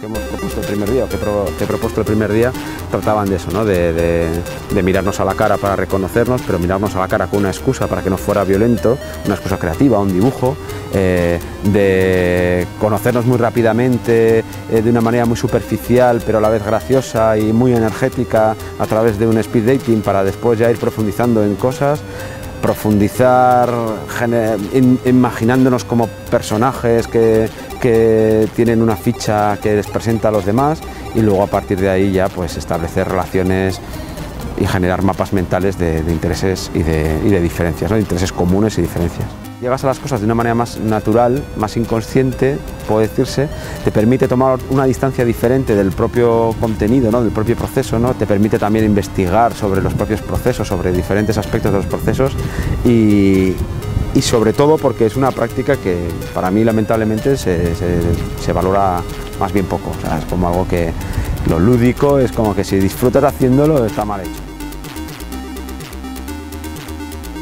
que hemos propuesto el primer día, o que, he propuesto el primer día, trataban de eso, ¿no? de, mirarnos a la cara para reconocernos, pero mirarnos a la cara con una excusa para que no fuera violento, una excusa creativa, un dibujo, eh, de conocernos muy rápidamente, eh, de una manera muy superficial, pero a la vez graciosa y muy energética, a través de un speed dating, para después ya ir profundizando en cosas profundizar imaginándonos como personajes que, tienen una ficha que les presenta a los demás y luego a partir de ahí ya pues establecer relaciones y generar mapas mentales de, intereses y de, diferencias, de intereses comunes y diferencias llegas a las cosas de una manera más natural, más inconsciente, puede decirse, te permite tomar una distancia diferente del propio contenido, ¿no? del propio proceso, ¿no? te permite también investigar sobre los propios procesos, sobre diferentes aspectos de los procesos y, sobre todo porque es una práctica que para mí lamentablemente se, se valora más bien poco, es como algo que lo lúdico es como que si disfrutas haciéndolo está mal hecho.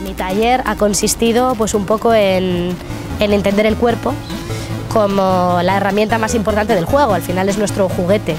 Mi taller ha consistido pues un poco en, entender el cuerpo como la herramienta más importante del juego, al final es nuestro juguete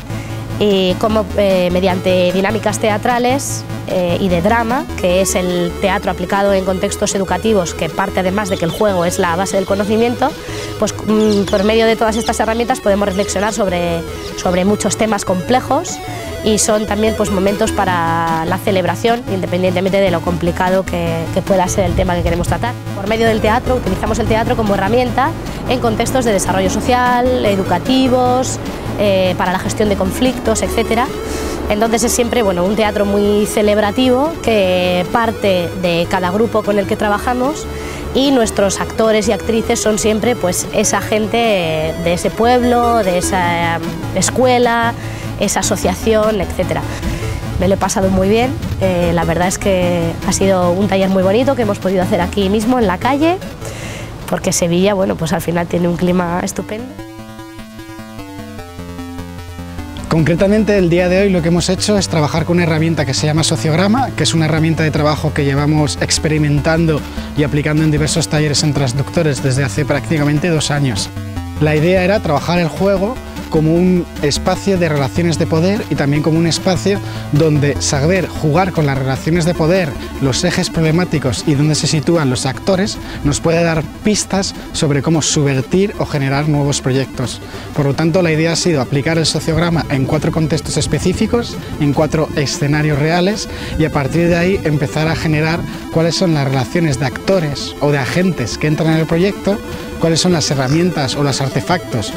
y cómo eh, mediante dinámicas teatrales eh, y de drama, que es el teatro aplicado en contextos educativos, que parte además de que el juego es la base del conocimiento, pues mm, por medio de todas estas herramientas podemos reflexionar sobre, sobre muchos temas complejos y son también pues, momentos para la celebración, independientemente de lo complicado que, pueda ser el tema que queremos tratar. Por medio del teatro, utilizamos el teatro como herramienta en contextos de desarrollo social, educativos, eh, para la gestión de conflictos, etc. Entonces es siempre bueno, un teatro muy celebrativo que parte de cada grupo con el que trabajamos y nuestros actores y actrices son siempre pues, esa gente de ese pueblo, de esa eh, escuela, esa asociación, etcétera. Me lo he pasado muy bien, eh, la verdad es que ha sido un taller muy bonito que hemos podido hacer aquí mismo en la calle, porque Sevilla, bueno, pues al final tiene un clima estupendo. Concretamente, el día de hoy lo que hemos hecho es trabajar con una herramienta que se llama Sociograma, que es una herramienta de trabajo que llevamos experimentando y aplicando en diversos talleres en transductores desde hace prácticamente dos años. La idea era trabajar el juego como un espacio de relaciones de poder y también como un espacio donde saber jugar con las relaciones de poder, los ejes problemáticos y dónde se sitúan los actores nos puede dar pistas sobre cómo subvertir o generar nuevos proyectos. Por lo tanto, la idea ha sido aplicar el sociograma en cuatro contextos específicos, en cuatro escenarios reales y a partir de ahí empezar a generar cuáles son las relaciones de actores o de agentes que entran en el proyecto, cuáles son las herramientas o los artefactos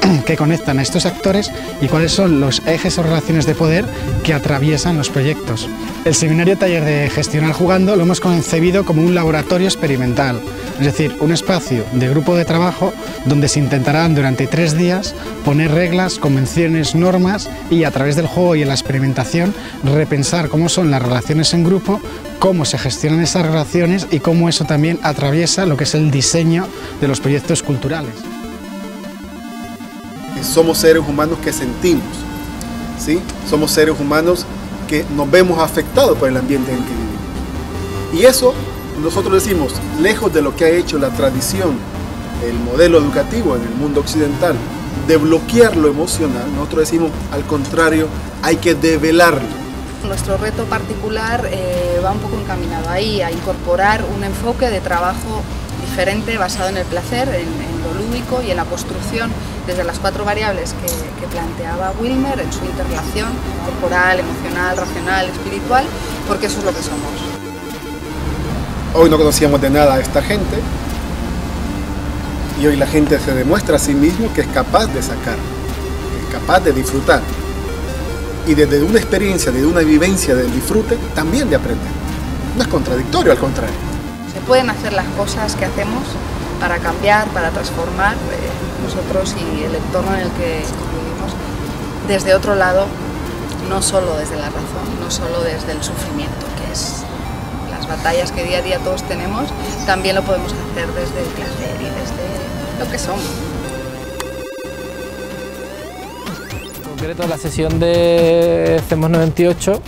que conectan a estos actores y cuáles son los ejes o relaciones de poder que atraviesan los proyectos. El seminario taller de Gestionar Jugando lo hemos concebido como un laboratorio experimental, es decir, un espacio de grupo de trabajo donde se intentarán durante tres días poner reglas, convenciones, normas y a través del juego y en la experimentación repensar cómo son las relaciones en grupo, cómo se gestionan esas relaciones y cómo eso también atraviesa lo que es el diseño de los proyectos culturales somos seres humanos que sentimos, ¿sí? Somos seres humanos que nos vemos afectados por el ambiente en el que vivimos. Y eso, nosotros decimos, lejos de lo que ha hecho la tradición, el modelo educativo en el mundo occidental, de bloquear lo emocional, nosotros decimos, al contrario, hay que develarlo. Nuestro reto particular eh, va un poco encaminado ahí, a incorporar un enfoque de trabajo diferente basado en el placer, en, lo lúdico y en la construcción desde las cuatro variables que, planteaba Wilmer en su interrelación corporal, emocional, racional, espiritual, porque eso es lo que somos. Hoy no conocíamos de nada a esta gente y hoy la gente se demuestra a sí mismo que es capaz de sacar, que es capaz de disfrutar y desde una experiencia, desde una vivencia del disfrute, también de aprender. No es contradictorio, al contrario. Se pueden hacer las cosas que hacemos para cambiar, para transformar eh, nosotros y el entorno en el que vivimos desde otro lado, no solo desde la razón, no solo desde el sufrimiento, que es las batallas que día a día todos tenemos, también lo podemos hacer desde el placer y desde lo que somos. En concreto, la sesión de CEMOS 98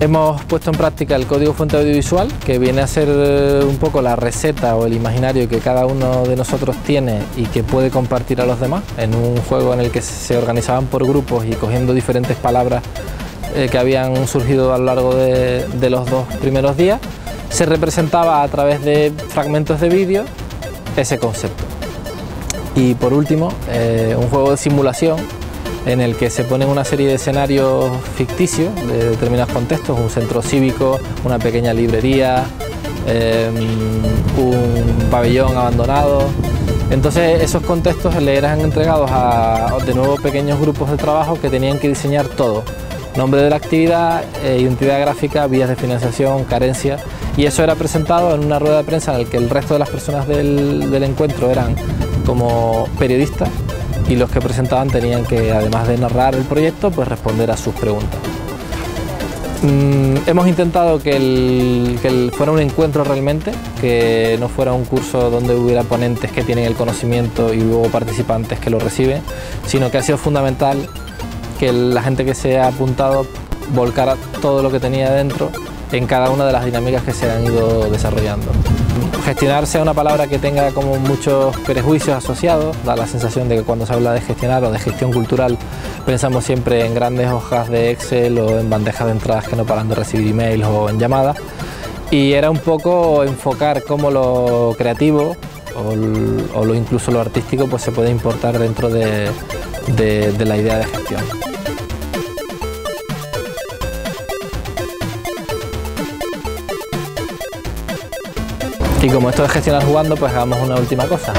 Hemos puesto en práctica el código fuente audiovisual, que viene a ser eh, un poco la receta o el imaginario que cada uno de nosotros tiene y que puede compartir a los demás, en un juego en el que se organizaban por grupos y cogiendo diferentes palabras eh, que habían surgido a lo largo de, los dos primeros días, se representaba a través de fragmentos de vídeo ese concepto. Y por último, eh, un juego de simulación en el que se ponen una serie de escenarios ficticios de determinados contextos, un centro cívico, una pequeña librería, em, un pabellón abandonado. Entonces esos contextos le eran entregados a de nuevo pequeños grupos de trabajo que tenían que diseñar todo. Nombre de la actividad, eh, identidad gráfica, vías de financiación, carencia. Y eso era presentado en una rueda de prensa en la que el resto de las personas del, del encuentro eran como periodistas y los que presentaban tenían que, además de narrar el proyecto, pues responder a sus preguntas. Mm, hemos intentado que, el, fuera un encuentro realmente, que no fuera un curso donde hubiera ponentes que tienen el conocimiento y luego participantes que lo reciben, sino que ha sido fundamental que la gente que se ha apuntado volcara todo lo que tenía dentro en cada una de las dinámicas que se han ido desarrollando. Gestionar sea una palabra que tenga como muchos prejuicios asociados, da la sensación de que cuando se habla de gestionar o de gestión cultural pensamos siempre en grandes hojas de Excel o en bandejas de entradas que no paran de recibir emails o en llamadas. Y era un poco enfocar cómo lo creativo o, lo incluso lo artístico pues se puede importar dentro de la idea de gestión. Y como esto es gestionar jugando, pues hagamos una última cosa.